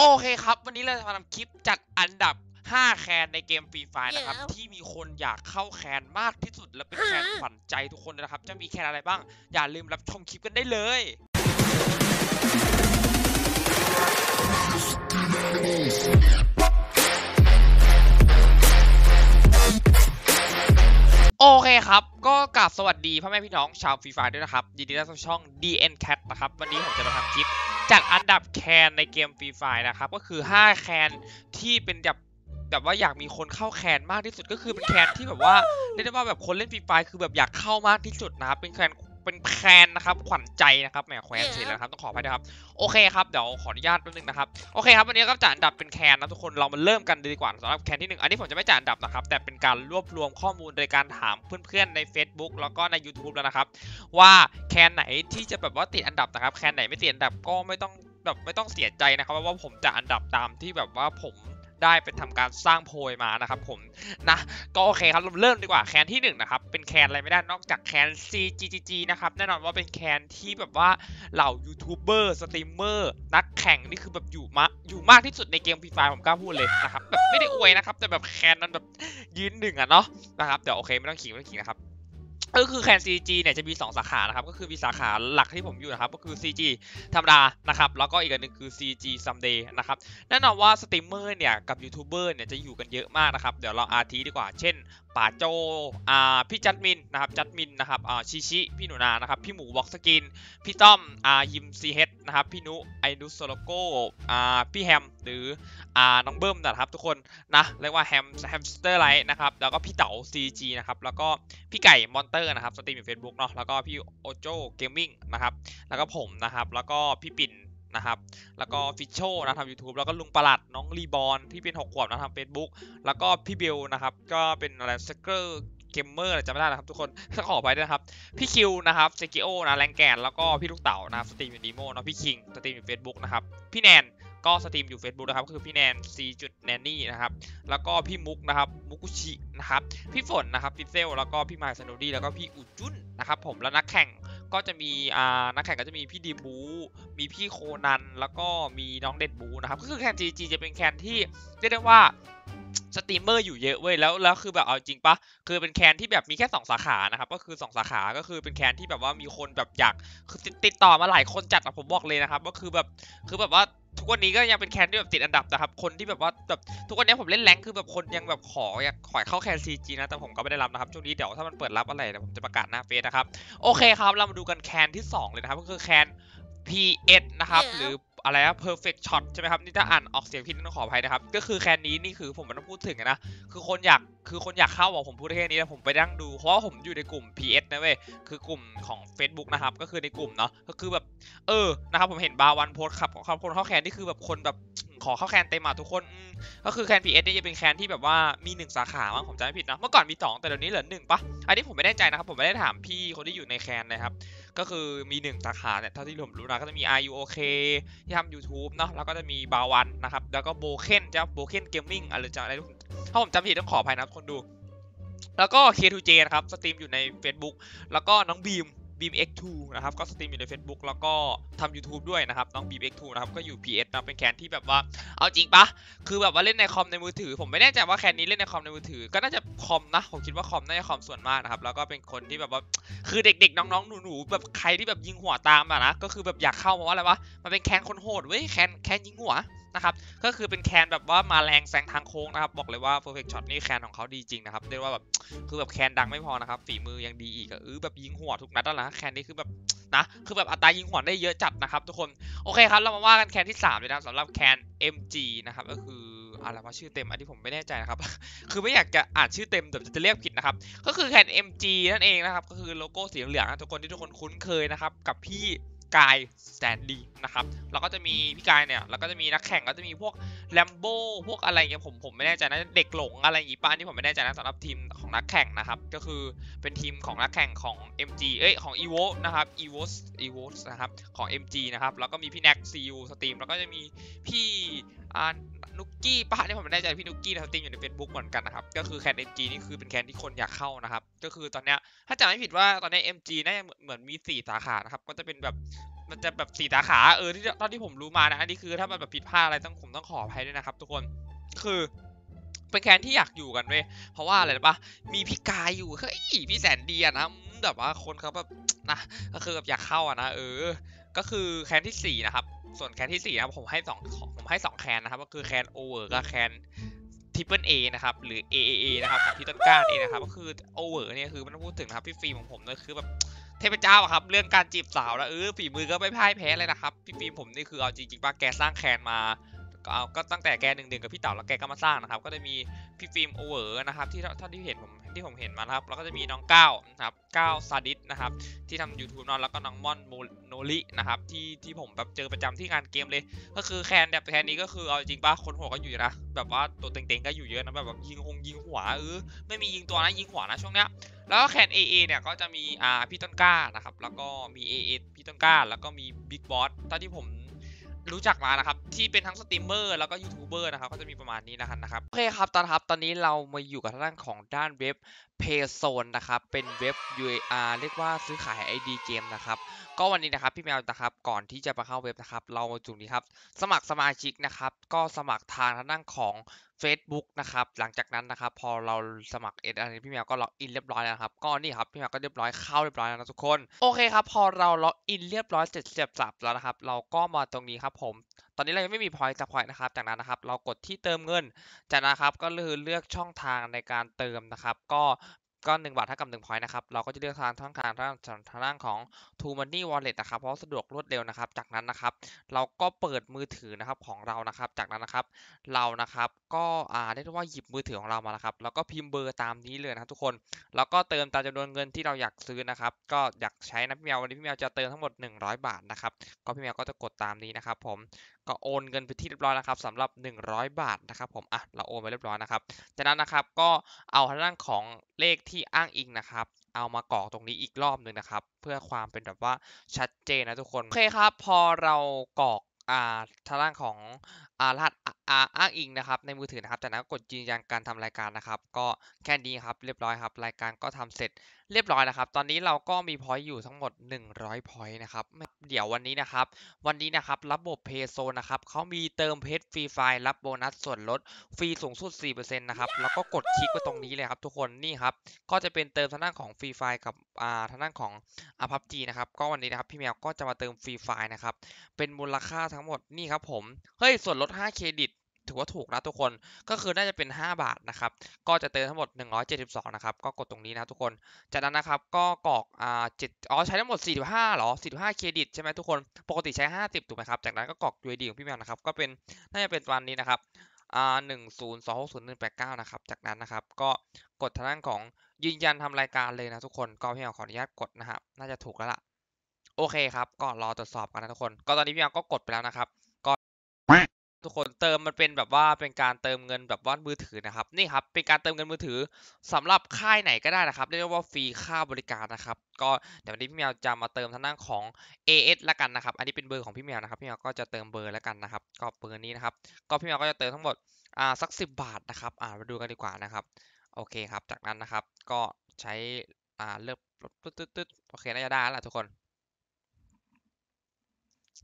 โอเคครับ วันนี้เราจะมาทำคลิปจัดอันดับ 5 clan ในเกม Free Fire นะครับเดี๋ยวที่มีคนอยากเข้า clan มากที่สุด และเป็น clan ขวัญใจทุกคนเลยนะครับ จะมี clan อะไรบ้าง อย่าลืมรับชมคลิปกันได้เลย โอเคครับ ก็กราบสวัสดีพ่อแม่พี่น้องชาว Free Fire ด้วยนะครับ ยินดีต้อนรับช่อง DN Cat นะครับ วันนี้ผมจะมาทำคลิปจัดอันดับ clan ในเกม Free Fire นะครับ ก็คือ 5 clan ที่เป็นแบบแบบว่าอยากมีคนเข้า clan มากที่สุดก็คือเป็น clan ที่แบบว่าเรียกได้ว่าแบบคนเล่น Free Fire คือแบบอยากเข้ามากที่สุดนะครับเป็น clan เป็น clan นะครับขวัญใจนะครับแหมแควนเสร็จแล้วครับต้องขออภัยด้วยครับโอเคครับเดี๋ยวขออนุญาตแป๊บนึงนะครับโอเคครับวันนี้ก็จัดอันดับเป็น clan นะทุกคนเรามาเริ่มกันดีกว่าสำหรับ clan ที่หนึ่งอันนี้ผมจะไม่จัดอันดับนะครับแต่เป็นการรวบรวมข้อมูลโดยการถามเพื่อนๆใน Facebook แล้วก็ใน YouTube แล้วนะครับว่า clan ไหนที่จะแบบว่าติดอันดับนะครับ clan ไหนไม่ติดอันดับก็ไม่ต้องแบบไม่ต้องเสียใจนะครับว่าผมจะอันดับตามที่แบบว่าผม ได้ไปทำการสร้างโพยมานะครับผมนะก็โอเคครับเราเริ่มดีกว่าแคนที่หนึ่งนะครับเป็นแคนอะไรไม่ได้นอกจากแคน CGGG นะครับแน่นอนว่าเป็น clan ที่แบบว่าเหล่า YouTuber streamer นักแข่งนี่คือแบบอยู่มากอยู่มากที่สุดในเกม Free Fire ผมกล้าพูดเลยนะครับแบบไม่ได้อวยนะครับแต่แบบ clan นั้นแบบยืนหนึ่งอะเนาะนะครับเดี๋ยวโอเคไม่ต้องขิงไม่ต้องขิงนะครับ ก็คือแคน CG เนี่ยจะมี 2 สาขานะครับ ก็คือมีสาขาหลักที่ผมอยู่นะครับ ก็คือ CG ธรรมดานะครับ แล้วก็อีกอันหนึ่งคือ CG Someday นะครับ แน่นอนว่าสตรีมเมอร์เนี่ยกับยูทูบเบอร์เนี่ยจะอยู่กันเยอะมากนะครับ เดี๋ยวเราอาทีดีกว่า เช่นป่าโจอ่าพี่จัดมินนะครับ จัดมินนะครับอ่าชิชิ พี่หนูนา นะครับ พี่หมูบ็อกสกิน พี่ต้อมอ่ายิมซีเฮด นะครับพี่นุไอนุสโซโลโก้อ่าพี่แฮมหรืออ่าน้องเบิ้มนะครับทุกคนนะเรียกว่าแฮมแฮมสเตอร์ไลท์นะครับแล้วก็พี่เต๋า CG นะครับแล้วก็พี่ไก่มอนเตอร์นะครับสตรีมอยู่ Facebook เนาะแล้วก็พี่โอโจเกมมิ่งนะครับแล้วก็ผมนะครับแล้วก็พี่ปิ่นนะครับแล้วก็ฟิชโชนะทำ YouTube แล้วก็ลุงประหลัดน้องรีบอลที่เป็น 6 ขวบนะทำ Facebook แล้วก็พี่เบลนะครับก็เป็นอะไรสเกอร์ เกมเมอร์จำไม่ได้นะครับทุกคนขออภัยด้วยนะครับ พี่คิวนะครับเซกิโอนะแรงแกนแล้วก็พี่ลูกเต๋านะครับสตรีมอยู่ดีโมเนาะพี่คิงสตรีมอยู่ Facebook นะครับพี่แนนก็สตรีมอยู่ Facebook นะครับคือพี่แนน C จุดแนนนี่นะครับแล้วก็พี่มุกนะครับมุกุชินะครับพี่ฝนนะครับพิเซลแล้วก็พี่มค์สโนดี้แล้วก็พี่อุจุนนะครับผมแล้วนักแข่งก็จะมีอ่านักแข่งก็จะมีพี่ดีบูมีพี่โคนันแล้วก็มีน้องเด็ดบูนะครับก็คือแคนจีจีจะเป็น clan ที่เรียกได้ว่า สตรีมเมอร์อยู่เยอะเว้ยแล้วแล้วคือแบบเอาจริงปะคือเป็น clan ที่แบบมีแค่สองสาขานะครับก็คือสองสาขาก็คือเป็น clan ที่แบบว่ามีคนแบบอยากคือติดติดต่อมาหลายคนจัดอะผมบอกเลยนะครับก็คือแบบคือแบบว่าทุกวันนี้ก็ยังเป็นแคนที่แบบติดอันดับนะครับ คนที่แบบว่าแบบทุกวันนี้ผมเล่นแรงค์คือแบบคนยังแบบขออยากขอเข้าแคนซีจีนะ แต่ผมก็ไม่ได้รับนะครับ ช่วงนี้เดี๋ยวถ้ามันเปิดรับอะไรเดี๋ยวผมจะประกาศหน้าเฟซนะครับ โอเคครับ เรามาดูกันแคนที่ 2 เลยนะครับ ก็คือแคน PS นะครับ หรือ อะไรนะ perfect shot ใช่ไหมครับ นี่ถ้าอ่านออกเสียงผิดต้องขออภัยนะครับ ก็คือแคนนี้นี่คือผมมันต้องพูดถึงนะ คือคนอยาก คือคนอยากเข้าบอกผมพูดแค่นี้นะผมไปนั่งดู เพราะว่าผมอยู่ในกลุ่ม PS นะเว้ย คือกลุ่มของ Facebook นะครับ ก็คือในกลุ่มเนาะ ก็คือแบบ เออ นะครับผมเห็นบาวันโพสต์ขับของคนเข้า clan นี่คือแบบคนแบบ ขอเข้า clan เต็มมาทุกคนก็คือแคน PS เอสเนี่ยจะเป็น clan ที่แบบว่ามีหนึ่งสาขามั้งผมจำไม่ผิดนะเมื่อก่อนมีสองแต่เดี๋ยวนี้เหลือหนึ่งปะอันนี้ผมไม่แน่ใจนะครับ ผมไม่ได้ถามพี่คนที่อยู่ใน clan นะครับ ก็คือมีหนึ่งสาขาเนี่ยเท่าที่ผมรู้นะก็จะมี RUOK ที่ทำ YouTube เนาะแล้วก็จะมีบาวันนะครับแล้วก็โบเคนจะโบเคนเกมมิ่งอะไรจะอะไรถ้าผมจำผิดต้องขออภัยนะคนดูแล้วก็ K2J นะครับ สตรีมอยู่ใน Facebook แล้วก็น้องบีม Beam X2 นะครับก็สตรีมอยู่ใน Facebook แล้วก็ทำ YouTube ด้วยนะครับน้อง Beam X2 นะครับก็อยู่ PS นะเป็น clan ที่แบบว่าเอาจริงปะคือแบบว่าเล่นในคอมในมือถือ ผมไม่แน่ใจว่า clan นี้เล่นในคอมในมือถือ ก็น่าจะคอมนะผมคิดว่าคอมน่าจะคอมส่วนมากนะครับแล้วก็เป็นคนที่แบบว่าคือเด็กๆ น้องๆหนูๆแบบใครที่แบบยิงหัวตามอะนะก็คือแบบอยากเข้าเพราะว่าอะไรวะมันเป็น clan คนโหดเว้ย clan clan ยิงหัว นะครับ ก็คือเป็น clan แบบว่ามาแรงแซงทางโค้งนะครับ บอกเลยว่า perfect shot นี่ clan ของเขาดีจริงนะครับเรียกว่าแบบคือแบบแคนดังไม่พอนะครับ ฝีมือยังดีอีกอะเออแบบยิงหัวทุกนัดแล้วนะแคนนี้คือแบบนะคือแบบอัตรายิงหัวได้เยอะจัดนะครับ ทุกคนโอเคครับเรามาว่ากันแคนที่3เลยนะสำหรับแคน MG นะครับก็คืออะไรวะชื่อเต็มอันที่ผมไม่แน่ใจนะครับ คือไม่อยากจะอ่านชื่อเต็มเดี๋ยวจะเรียกผิดนะครับ ก็คือแคน MG นั่นเองนะครับ ก็คือโลโก้สีเหลืองนะทุกคนที่ทุกคนคุ้นเคยนะครับ กับพี่ กายแสนดีนะครับแล้วก็จะมีพี่กายเนี่ยแล้วก็จะมีนักแข่งก็จะมีพวกแลมโบ้พวกอะไรเงี้ยผมผมไม่แน่ใจนะเด็กหลงอะไรอย่างงี้ป้านี่ผมไม่แน่ใจนะสำหรับทีมของนักแข่งนะครับก็คือเป็นทีมของนักแข่งของ MG เอ้ยของ EVO นะครับ EVO EVO นะครับของ MG นะครับแล้วก็มีพี่แน็ก CU สตรีมแล้วก็จะมีพี่อ่า นุกกี้ปะเนี่ยผมไม่แน่ใจพี่นุกกี้นะครับสตรีมอยู่ใน Facebook เหมือนกันนะครับ ก็คือแคน MG นี่คือเป็น clan ที่คนอยากเข้านะครับ ก็คือตอนเนี้ยถ้าจำไม่ผิดว่าตอนนี้ย MG น่าจะเหมือนเหมือนมี4สาขานะครับ ก็จะเป็นแบบมันจะแบบสี่สาขาเออที่ตอนที่ผมรู้มานะอันนี้คือถ้ามันแบบผิดพลาดอะไรต้องผมต้องขออภัยด้วยนะครับ ทุกคนคือเป็น clan ที่อยากอยู่กันเว้ยเพราะว่าอะไรปะมีพี่กายอยู่เฮ้ยพี่แสนดีอะนะแบบว่าคนเขาแบบนะก็คือแบบอยากเข้าอะนะเออ ก็คือ clan ที่สี่นะครับส่วน clan ที่สี่นะผมให้สอง ให้สอง clan นะครับ ก็คือ clan Over กับ clan Triple A นะครับ หรือ AAA นะครับของพี่ต้นกล้าเองนะครับ ก็คือ Over เนี่ยคือไม่ต้องพูดถึงนะครับพี่ฟิล์มของผมเนี่ยคือแบบเทพเจ้าอะครับ เรื่องการจีบสาวแล้วเออฝีมือก็ไม่พ่ายแพ้เลยนะครับ พี่ฟิล์มผมนี่คือเอาจริงๆป่ะแกสร้าง clan มาก็เอาก็ตั้งแต่แกหนึ่งหนึ่งกับพี่เต๋าแล้วแกก็มาสร้างนะครับ ก็จะมีพี่ฟิล์ม Over นะครับที่เท่าที่เห็นผม ที่ผมเห็นมาครับ แล้วก็จะมีน้องก้าวนะครับก้าวซาดิสนะครับ ที่ทำ YouTube นอนแล้วก็น้องม่อนโนรินะครับที่ที่ผมแบบเจอประจำที่งานเกมเลย ก็คือ clan แบบ clan นี้ก็คือเอาจริงป่ะคนหัวก็อยู่นะแบบว่าตัวเต็งๆก็อยู่เยอะนะแบบแบบยิงหงยิงหัวเออไม่มียิงตัวนะยิงหัวนะช่วงเนี้ยแล้วแคน AA เนี่ยก็จะมีอ่าพี่ต้นกล้านะครับแล้วก็มี AA พี่ต้นกล้า แล้วก็มีบิ๊กบอสตอนที่ผม รู้จักมานะครับ ที่เป็นทั้งสตรีมเมอร์แล้วก็ยูทูบเบอร์นะครับก็จะมีประมาณนี้นะครับโอเคครับตอนครับตอนนี้เรามาอยู่กับทางด้านของด้านเว็บ p a y z o n e นะครับเป็นเว็บ UAR เรียกว่าซื้อขาย ID เกมนะครับก็วันนี้นะครับพี่แมวนะครับก่อนที่จะมาเข้าเว็บนะครับเรามาจุดนี้ครับสมัครสมาชิกนะครับก็สมัครทางทางด้านของ Facebook นะครับ หลังจากนั้นนะครับ พอเราสมัครเอ็ดอะไรพี่แมวก็ล็อกอินเรียบร้อยแล้วครับ ก็นี่ครับพี่แมวก็เรียบร้อยเข้าเรียบร้อยแล้วนะทุกคน โอเคครับ พอเราล็อกอินเรียบร้อยเสร็จเสียบสับแล้วนะครับ เราก็มาตรงนี้ครับผม ตอนนี้เรายังไม่มีพอยต์จากพอยต์นะครับ จากนั้นนะครับ เรากดที่เติมเงิน จากนั้นครับ ก็คือเลือกช่องทางในการเติมนะครับ ก็ ก็1บาทเท่ากับ1 point นะครับ เราก็จะเลือกทางช่องทางทางทางด้านของ True Money Wallet นะครับ เพราะสะดวกรวดเร็วนะครับ จากนั้นนะครับ เราก็เปิดมือถือนะครับของเรานะครับ จากนั้นนะครับ เรานะครับก็อ่าเรียกว่าหยิบมือถือของเรามานะครับ แล้วก็พิมพ์เบอร์ตามนี้เลยนะครับทุกคน แล้วก็เติมตามจำนวนเงินที่เราอยากซื้อนะครับ ก็อยากใช้นะพี่แมววันนี้พี่แมวจะเติมทั้งหมด 100 บาทนะครับ ก็พี่แมวก็จะกดตามนี้นะครับผม ก็โอนเงินไปที่เรียบร้อยแล้วครับสำหรับ 100 บาทนะครับผมอะเราโอนไปเรียบร้อยนะครับจากนั้นนะครับก็เอาทางด้านของเลขที่อ้างอิงนะครับเอามากรอกตรงนี้อีกรอบหนึ่งนะครับ เพื่อความเป็นแบบว่าชัดเจนนะทุกคนโอเคครับ พอเรากรอกอ่าทางด้านของ รหัสอ้างอิงนะครับในมือถือนะครับจากนั้นกดยืนยันการทำรายการนะครับ ก็แค่นี้ครับเรียบร้อยครับ รายการก็ทำเสร็จเรียบร้อยนะครับ ตอนนี้เราก็มีพอยต์อยู่ทั้งหมด 100พอยต์นะครับเดี๋ยววันนี้นะครับ วันนี้นะครับระบบ Payzone นะครับเขามีเติมเพชร Free Fire รับโบนัสส่วนลดฟรีสูงสุด 4%นะครับแล้วก็กดคลิกไปตรงนี้เลยครับทุกคนนี่ครับก็จะเป็นเติมทางด้านของ Free Fire กับอ่าทางด้านของอ่า PUBG นะครับก็วันนี้นะครับพี่แมวก็จะมาเติม Free Fire นะครับเป็นมูลค่าทั้งหมดนี่ครับผมเฮ้ยส่วนลด5 เครดิต ถือว่าถูกนะทุกคน ก็คือน่าจะเป็น 5 บาทนะครับ ก็จะเติมทั้งหมด 172 นะครับ ก็กดตรงนี้นะทุกคน จากนั้นนะครับ ก็กรอก อ่าเจ็ดอ๋อ ใช้ทั้งหมด 45เหรอ 45 เครดิตใช่ไหมทุกคน ปกติใช้ 50 ถูกไหมครับ จากนั้นก็กรอก UID ของพี่แมวนะครับ ก็เป็น น่าจะเป็นวันนี้นะครับอ่าหนึ่งศูนย์สองหกศูนย์หนึ่งแปดเก้านะครับ จากนั้นนะครับ ก็กดทางด้านของยืนยันทำรายการเลยนะทุกคน ก็พี่แมวขออนุญาตกดนะครับ น่าจะถูกแล้วล่ะ โอเคครับ ก็รอตรวจสอบกันนะทุกคน ก็ตอนนี้พี่แมวก็กดไปแล้วนะครับ ทุกคนเติมมันเป็นแบบว่าเป็นการเติมเงินแบบว่ามือถือนะครับนี่ครับเป็นการเติมเงินมือถือสำหรับค่ายไหนก็ได้นะครับเรียกว่าฟรีค่าบริการนะครับ ก็เดี๋ยววันนี้พี่แมวจะมาเติมทางด้านของ AS ละกันนะครับ อันนี้เป็นเบอร์ของพี่แมวนะครับพี่แมวก็จะเติมเบอร์ล้วกันนะครับ ก็เบอร์นี้นะครับ ก็พี่แมวก็จะเติมทั้งหมดอ่าสัก 10 บาทนะครับอ่ามาดูกันดีกว่านะครับโอเคครับ จากนั้นนะครับก็ใช้อ่าเลือกตึ๊ดตึ๊ดตึ๊ดโอเคน่าจะได้แล้วล่ะทุกคน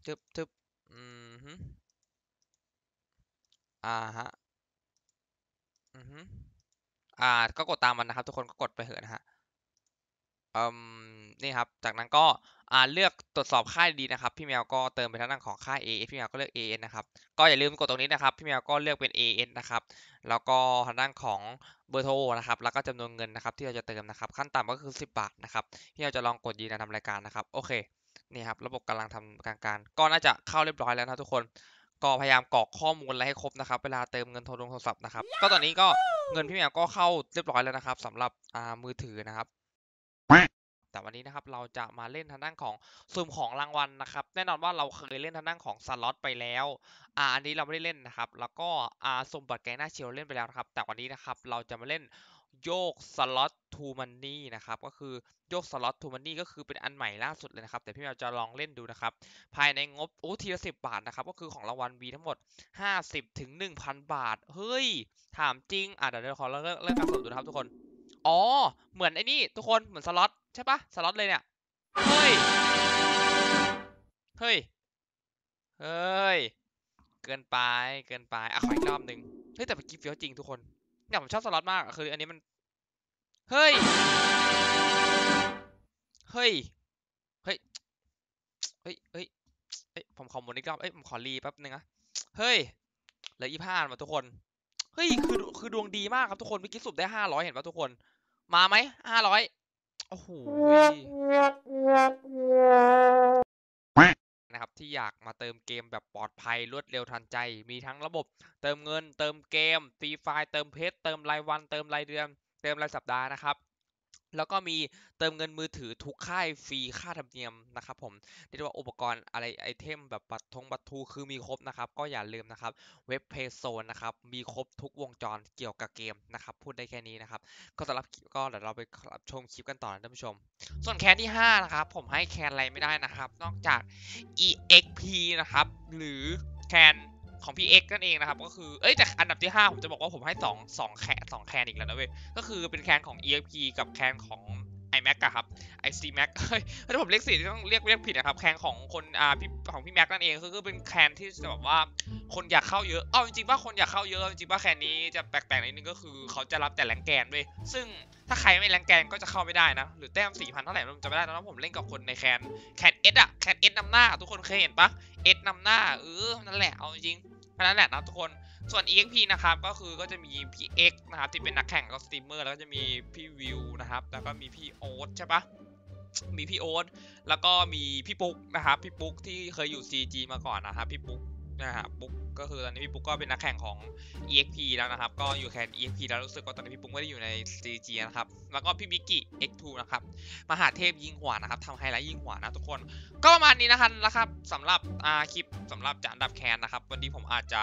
จึ๊บจึ๊บอืม อ่าฮะ อือฮึอ่า ก็กดตามมันนะครับ ทุกคนก็กดไปเถอะนะฮะอืมนี่ครับ จากนั้นก็อ่าเลือกตรวจสอบค่ายดีนะครับ พี่แมวก็เติมไปทางด้านของค่าย A พี่แมวก็เลือก AS นะครับ ก็อย่าลืมกดตรงนี้นะครับ พี่แมวก็เลือกเป็น AS นะครับ แล้วก็ทางด้านของเบอร์โทรนะครับ แล้วก็จำนวนเงินนะครับ ที่เราจะเติมนะครับ ขั้นต่ำก็คือ 10 บาทนะครับ พี่แมวจะลองกดยืนยันทำรายการนะครับ โอเค นี่ครับ ระบบกำลังทำการการ ก็น่าจะเข้าเรียบร้อยแล้วนะทุกคน ก็พยายามกรอกข้อมูลอะไรให้ครบนะครับ เวลาเติมเงินโทรโทรศัพท์นะครับ ก็ตอนนี้ก็เงินพี่แมวก็เข้าเรียบร้อยแล้วนะครับสำหรับอ่ามือถือนะครับ แต่วันนี้นะครับเราจะมาเล่นทางด้านของสุ่มของรางวัลนะครับ แน่นอนว่าเราเคยเล่นทางด้านของสล็อตไปแล้ว อ่าอันนี้เราไม่ได้เล่นนะครับ แล้วก็อ่าสุ่มบัตร Garena Shell เล่นไปแล้วนะครับ แต่วันนี้นะครับเราจะมาเล่น โยก slot to money นะครับก็คือโยก slot to money ก็คือเป็นอันใหม่ล่าสุดเลยนะครับ แต่พี่แมวจะลองเล่นดูนะครับ ภายในงบโอ้ทีละสิบาทนะครับก็คือของรางวัลมีทั้งหมด 50ถึง1,000 บาท เฮ้ย ถามจริง อะเดี๋ยวเดี๋ยวขอเริ่มเริ่มการสุ่มดูนะครับทุกคน อ๋อ เหมือนไอ้นี่ ทุกคนเหมือนสล็อตใช่ปะสล็อตเลยเนี่ย เฮ้ย เฮ้ย เฮ้ย เกินไปเกินไปอะขออีกรอบหนึ่งเฮ้ยแต่เมื่อกี้เฟี้ยวจริงทุกคน เนี่ยผมชอบสล็อตมากคือ อันนี้มัน เฮ้ย เฮ้ย เฮ้ย เฮ้ย เฮ้ย ผมขอหมุนอีกรอบ เอ้ย ผมขอรีแป๊บนึงนะ เฮ้ย เหลือยี่ห้ามาทุกคน เฮ้ย คือ คือดวงดีมากครับทุกคน เมื่อกี้สุบได้ห้าร้อยเห็นป่ะทุกคน มาไหมห้าร้อยโอ้โห นะครับที่อยากมาเติมเกมแบบปลอดภัยรวดเร็วทันใจ มีทั้งระบบเติมเงิน เติมเกมฟรีไฟล์เติมเพชรเติมรายวัน เติมรายเดือน เติมรายสัปดาห์นะครับ แล้วก็มีเติมเงินมือถือทุกค่ายฟรีค่าธรรมเนียมนะครับผมเรียกว่าอุปกรณ์อะไรไอเทมแบบบัตรทงบัตรทูคือมีครบนะครับ ก็อย่าลืมนะครับเว็บเพย์โซนนะครับมีครบทุกวงจรเกี่ยวกับเกมนะครับพูดได้แค่นี้นะครับก็สำหรับก็เดี๋ยวเราไปรับชมคลิปกันต่อนะท่านผู้ชม ส่วนแคนที่5นะครับผมให้แคนอะไรไม่ได้นะครับ นอกจาก exp นะครับหรือแคน ของ px นั่นเองนะครับ ก็คือ เอ้ยแต่อันดับที่ 5 ผมจะบอกว่าผมให้ 2 2แคน2แคนอีกแล้วนะเว้ย ก็คือเป็นแคนของ exp กับแคนของ iMac อะครับ iC Mac เฮ้ยถ้าผมเรียกสีต้องเรียกเรียกผิดนะครับ แคนของคนอ่าพี่ของพี่แม็กนั่นเองคือเป็นแคนที่จะแบบว่าคนอยากเข้าเยอะเอาจริงๆว่าคนอยากเข้าเยอะจริงๆว่าแคนนี้จะแปลกๆนิดนึงก็คือเขาจะรับแต่แรงแกนเว้ยซึ่งถ้าใครไม่แรงแกนก็จะเข้าไม่ได้นะ หรือแต้ม4,000เท่าไหร่ผมจำไม่ได้ตอนนั้นผมเล่นกับคนในแคนแคนเอสอะแคนเอสนำหน้า ทุกคนเคยเห็นปะเอสนำหน้าเออนั่นแหละเอาจริง แค่นั้นแหละนะทุกคนส่วน EXP นะครับก็คือก็จะมีพี่ X นะครับที่เป็นนักแข่งก็สตรีมเมอร์แล้วก็จะมีพี่วิวนะครับแล้วก็มีพี่โอ๊ตใช่ปะมีพี่โอ๊ตแล้วก็มีพี่ปุ๊กนะครับพี่ปุ๊กที่เคยอยู่ CG มาก่อนนะครับพี่ปุ๊ก นะครับปุ๊กก็คือตอนนี้พี่ปุ๊กก็เป็นนักแข่งของ EXP แล้วนะครับ ก็อยู่แคน EXP แล้วรู้สึกว่าตอนนี้พี่ปุ๊กไม่ได้อยู่ใน CG นะครับ แล้วก็พี่มิกกี้ X2 นะครับ มหาเทพยิงหัวนะครับทำไฮไลท์ยิงหัวนะทุกคน ก็ประมาณนี้นะครับนะครับสำหรับคลิปสำหรับจะอันดับแคนนะครับ วันนี้ผมอาจจะ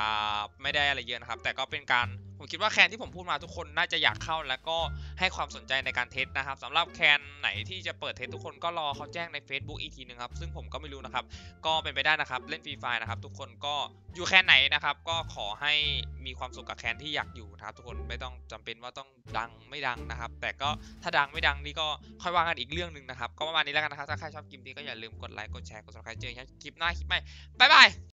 ไม่ได้อะไรเยอะนะครับ แต่ก็เป็นการ ผมคิดว่า clan ที่ผมพูดมาทุกคนน่าจะอยากเข้าแล้วก็ให้ความสนใจในการ test นะครับสำหรับ clan ไหนที่จะเปิด test ทุกคนก็รอเขาแจ้งใน Facebook อีกทีนึงครับซึ่งผมก็ไม่รู้นะครับ ก็เป็นไปได้นะครับเล่น Free Fire นะครับ ทุกคนก็อยู่ clan ไหนนะครับ ก็ขอให้มีความสุขกับ clan ที่อยากอยู่นะครับ ทุกคนไม่ต้องจำเป็นว่าต้องดังไม่ดังนะครับ แต่ก็ถ้าดังไม่ดังนี่ก็ค่อยว่ากันอีกเรื่องหนึ่งนะครับก็ประมาณนี้แล้วกันนะครับถ้าใครชอบคลิปนี้ก็อย่าลืมกดไลค์กดแชร์กด subscribe เจอกันคลิปหน้าคลิปใหม่บ๊ายบาย